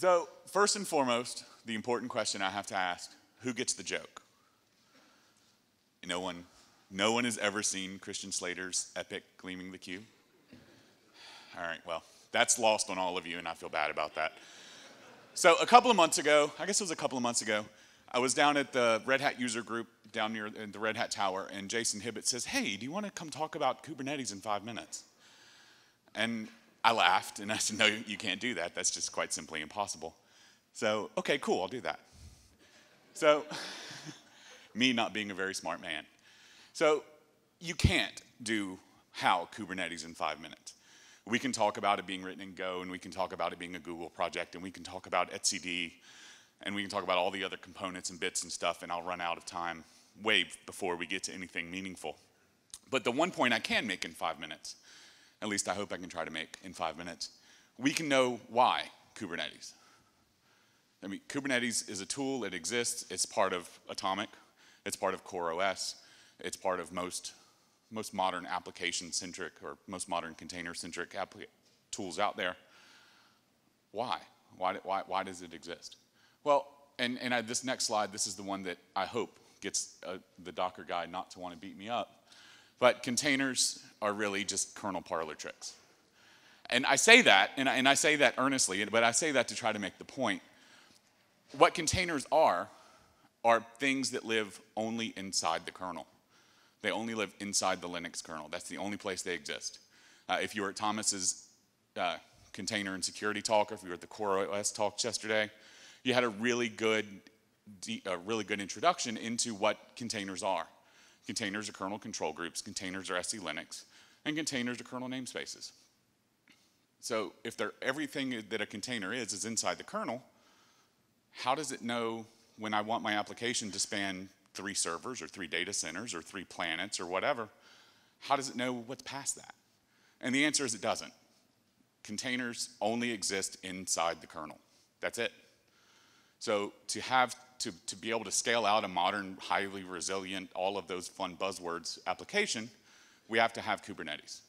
So, first and foremost, the important question I have to ask who gets the joke? No one, no one has ever seen Christian Slater's epic Gleaming the Cube? All right, well, that's lost on all of you, and I feel bad about that. So, a couple of months ago, I guess it was a couple of months ago, I was down at the Red Hat user group down near the Red Hat Tower, and Jason Hibbets says, Hey, do you want to come talk about Kubernetes in five minutes? And I laughed and I said, No, you can't do that. That's just quite simply impossible. So, okay, cool, I'll do that. So, me not being a very smart man. So, you can't do how Kubernetes in five minutes. We can talk about it being written in Go, and we can talk about it being a Google project, and we can talk about etcd, and we can talk about all the other components and bits and stuff, and I'll run out of time way before we get to anything meaningful. But the one point I can make in five minutes at least I hope I can try to make in five minutes, we can know why Kubernetes. I mean, Kubernetes is a tool, it exists, it's part of Atomic, it's part of CoreOS, it's part of most, most modern application-centric or most modern container-centric tools out there. Why? Why, why? why does it exist? Well, and, and I, this next slide, this is the one that I hope gets uh, the Docker guy not to want to beat me up. But containers are really just kernel parlor tricks. And I say that, and I, and I say that earnestly, but I say that to try to make the point. What containers are, are things that live only inside the kernel. They only live inside the Linux kernel. That's the only place they exist. Uh, if you were at Thomas's uh, container and security talk, or if you were at the CoreOS talk yesterday, you had a really good, a really good introduction into what containers are. Containers are kernel control groups, containers are SE Linux, and containers are kernel namespaces. So if everything that a container is is inside the kernel, how does it know when I want my application to span three servers or three data centers or three planets or whatever? How does it know what's past that? And the answer is it doesn't. Containers only exist inside the kernel. That's it. So to have to, to be able to scale out a modern, highly resilient, all of those fun buzzwords application, we have to have Kubernetes.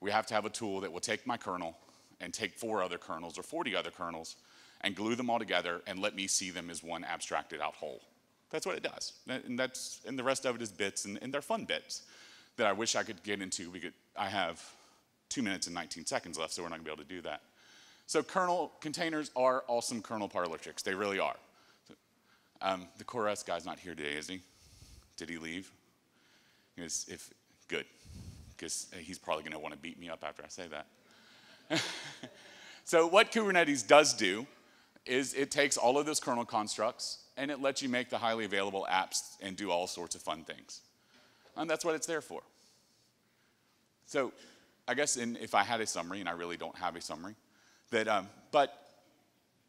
We have to have a tool that will take my kernel and take four other kernels or 40 other kernels and glue them all together and let me see them as one abstracted out whole. That's what it does. And, that's, and the rest of it is bits, and, and they're fun bits that I wish I could get into. We could, I have two minutes and 19 seconds left, so we're not gonna be able to do that. So kernel containers are awesome kernel parlor tricks. They really are. Um, the CoreOS guy's not here today, is he? Did he leave? If good, because he's probably going to want to beat me up after I say that. so what Kubernetes does do is it takes all of those kernel constructs and it lets you make the highly available apps and do all sorts of fun things. And that's what it's there for. So I guess in, if I had a summary, and I really don't have a summary, that, um, but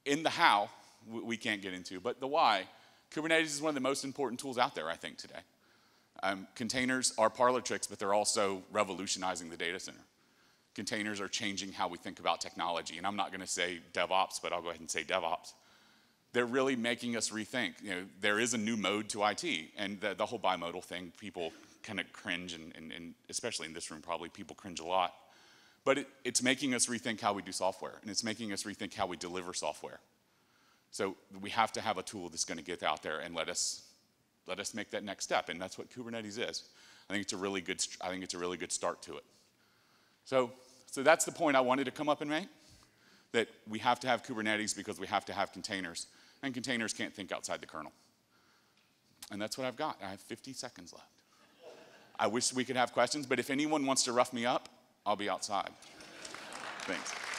in the how, we can't get into, but the why, Kubernetes is one of the most important tools out there, I think, today. Um, containers are parlor tricks, but they're also revolutionizing the data center. Containers are changing how we think about technology. And I'm not going to say DevOps, but I'll go ahead and say DevOps. They're really making us rethink. You know, there is a new mode to IT, and the, the whole bimodal thing, people kind of cringe, and, and, and, especially in this room, probably people cringe a lot. But it, it's making us rethink how we do software, and it's making us rethink how we deliver software. So we have to have a tool that's going to get out there and let us let us make that next step, and that's what Kubernetes is. I think it's a really good I think it's a really good start to it. So so that's the point I wanted to come up and make. That we have to have Kubernetes because we have to have containers, and containers can't think outside the kernel. And that's what I've got. I have 50 seconds left. I wish we could have questions, but if anyone wants to rough me up, I'll be outside. Thanks.